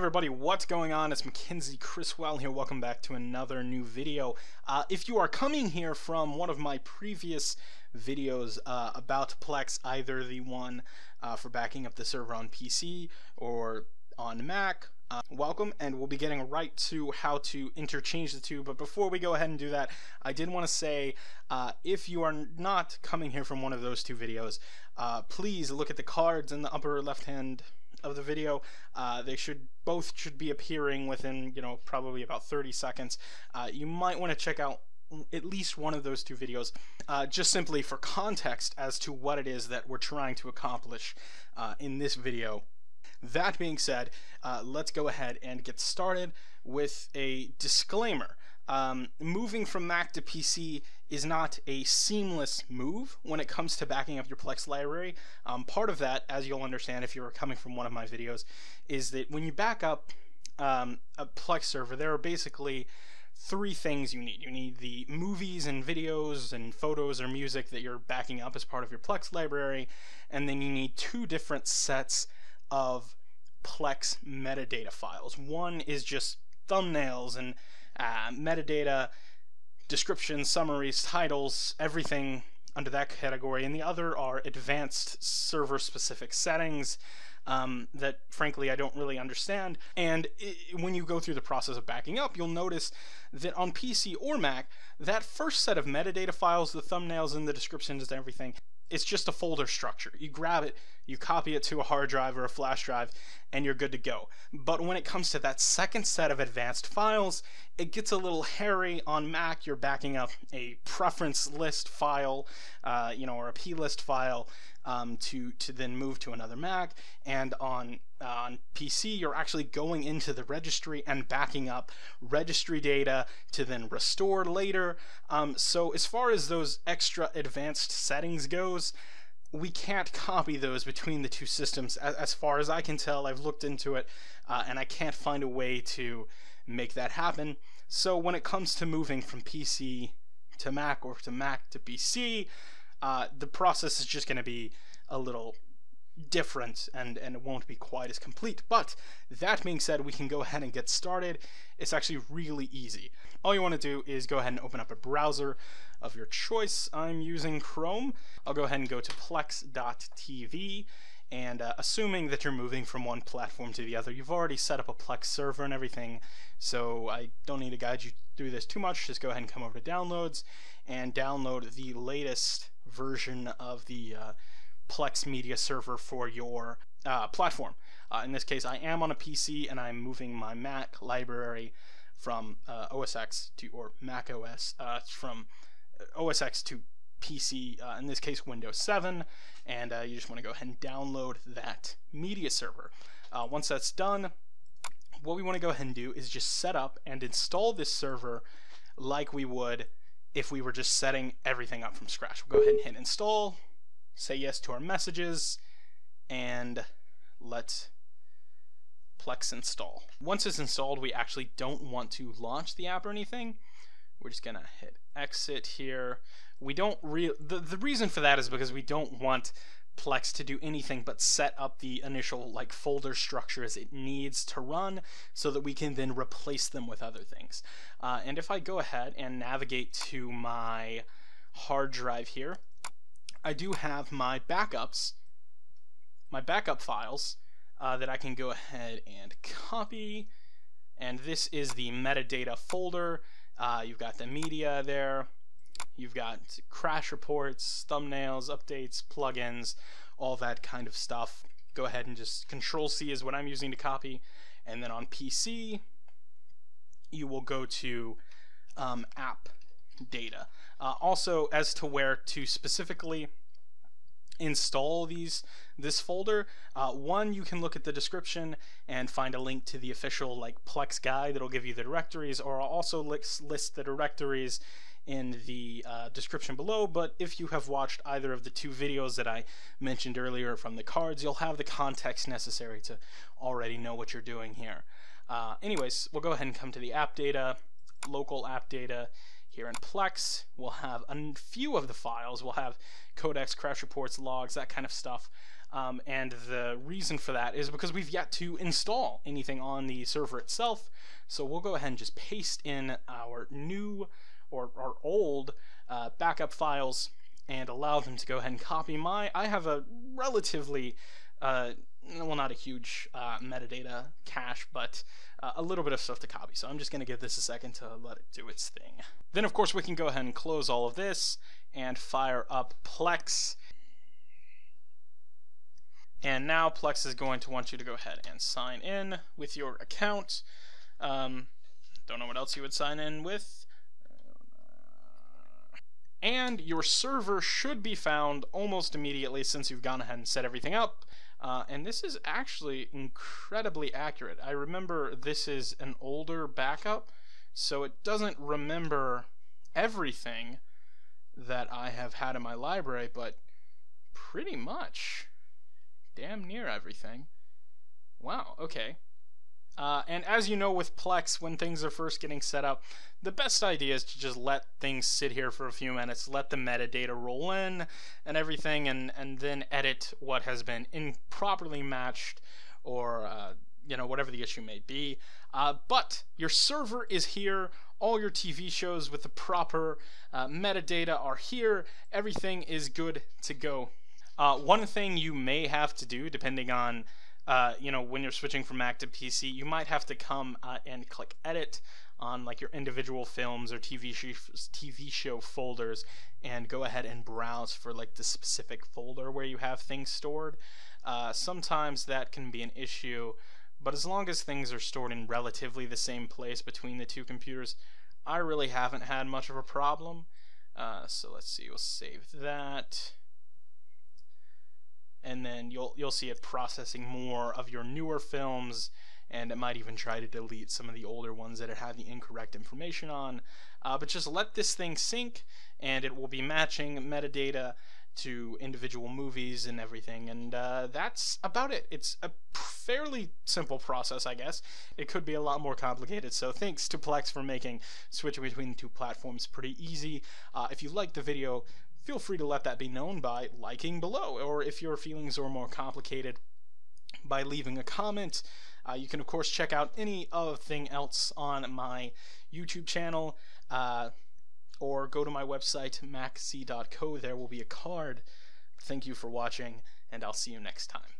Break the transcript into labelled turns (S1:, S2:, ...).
S1: everybody, what's going on? It's Mackenzie Criswell here. Welcome back to another new video. Uh, if you are coming here from one of my previous videos uh, about Plex, either the one uh, for backing up the server on PC or on Mac, uh, welcome, and we'll be getting right to how to interchange the two. But before we go ahead and do that, I did want to say uh, if you are not coming here from one of those two videos, uh, please look at the cards in the upper left hand of the video. Uh, they should both should be appearing within you know probably about 30 seconds. Uh, you might want to check out at least one of those two videos, uh, just simply for context as to what it is that we're trying to accomplish uh, in this video. That being said, uh, let's go ahead and get started with a disclaimer. Um, moving from Mac to PC is not a seamless move when it comes to backing up your Plex library. Um, part of that, as you'll understand if you're coming from one of my videos, is that when you back up um, a Plex server, there are basically three things you need. You need the movies and videos and photos or music that you're backing up as part of your Plex library, and then you need two different sets of Plex metadata files. One is just thumbnails and uh, metadata, descriptions, summaries, titles, everything under that category. And the other are advanced server specific settings um, that, frankly, I don't really understand. And it, when you go through the process of backing up, you'll notice that on PC or Mac, that first set of metadata files, the thumbnails and the descriptions and everything, it's just a folder structure. You grab it, you copy it to a hard drive or a flash drive, and you're good to go. But when it comes to that second set of advanced files, it gets a little hairy. On Mac, you're backing up a preference list file, uh, you know, or a plist file um, to to then move to another Mac, and on on PC, you're actually going into the registry and backing up registry data to then restore later. Um, so as far as those extra advanced settings goes, we can't copy those between the two systems. As, as far as I can tell, I've looked into it, uh, and I can't find a way to make that happen. So when it comes to moving from PC to Mac or to Mac to PC, uh, the process is just going to be a little different and, and it won't be quite as complete. But that being said, we can go ahead and get started. It's actually really easy. All you want to do is go ahead and open up a browser of your choice. I'm using Chrome. I'll go ahead and go to plex.tv and uh, assuming that you're moving from one platform to the other, you've already set up a Plex server and everything, so I don't need to guide you through this too much. Just go ahead and come over to downloads and download the latest version of the uh, Plex media server for your uh, platform. Uh, in this case, I am on a PC and I'm moving my Mac library from uh, OS X to, or Mac OS, uh, from uh, OS X to PC, in this case Windows 7, and you just want to go ahead and download that media server. once that's done, what we want to go ahead and do is just set up and install this server like we would if we were just setting everything up from scratch. We'll go ahead and hit install say yes to our messages, and let Plex install. Once it's installed, we actually don't want to launch the app or anything. We're just gonna hit exit here. We don't re the, the reason for that is because we don't want Plex to do anything but set up the initial like folder structures it needs to run so that we can then replace them with other things. Uh, and if I go ahead and navigate to my hard drive here, I do have my backups, my backup files uh, that I can go ahead and copy. And this is the metadata folder. Uh, you've got the media there. You've got crash reports, thumbnails, updates, plugins, all that kind of stuff. Go ahead and just Control C is what I'm using to copy. And then on PC, you will go to um, app data. Uh, also, as to where to specifically install these this folder, uh, one you can look at the description and find a link to the official like Plex guide that'll give you the directories, or I'll also list, list the directories in the uh, description below. But if you have watched either of the two videos that I mentioned earlier from the cards, you'll have the context necessary to already know what you're doing here. Uh, anyways, we'll go ahead and come to the app data, local app data here in Plex, we'll have a few of the files. We'll have codecs, crash reports, logs, that kind of stuff. Um, and the reason for that is because we've yet to install anything on the server itself. So we'll go ahead and just paste in our new or our old uh, backup files and allow them to go ahead and copy my. I have a relatively, uh, well, not a huge uh, metadata cache, but uh, a little bit of stuff to copy. So I'm just going to give this a second to let it do its thing. Then, of course, we can go ahead and close all of this and fire up Plex. And now Plex is going to want you to go ahead and sign in with your account. Um, don't know what else you would sign in with. And your server should be found almost immediately since you've gone ahead and set everything up. Uh, and this is actually incredibly accurate. I remember this is an older backup, so it doesn't remember everything that I have had in my library, but pretty much damn near everything. Wow, okay. Uh, and as you know with Plex, when things are first getting set up, the best idea is to just let things sit here for a few minutes, let the metadata roll in and everything, and, and then edit what has been improperly matched or, uh, you know, whatever the issue may be. Uh, but your server is here. All your TV shows with the proper uh, metadata are here. Everything is good to go. Uh, one thing you may have to do, depending on uh, you know, when you're switching from Mac to PC, you might have to come uh, and click edit on like your individual films or TV sh- TV show folders and go ahead and browse for like the specific folder where you have things stored. Uh, sometimes that can be an issue, but as long as things are stored in relatively the same place between the two computers, I really haven't had much of a problem. Uh, so let's see, we'll save that and then you'll you'll see it processing more of your newer films and it might even try to delete some of the older ones that it had the incorrect information on. Uh, but just let this thing sync and it will be matching metadata to individual movies and everything. And uh, that's about it. It's a fairly simple process i guess. It could be a lot more complicated. So thanks to plex for making switching between the two platforms pretty easy. Uh, if you like the video feel free to let that be known by liking below, or if your feelings are more complicated, by leaving a comment. Uh, you can, of course, check out any other thing else on my YouTube channel, uh, or go to my website, makc.co. There will be a card. Thank you for watching, and I'll see you next time.